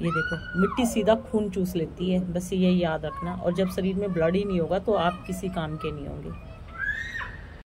ये देखो, मिट्टी सीधा खून चूस लेती है, बस ये याद रखना। और जब शरीर में ब्लड ही नहीं होगा तो आप किसी काम के नहीं होंगे।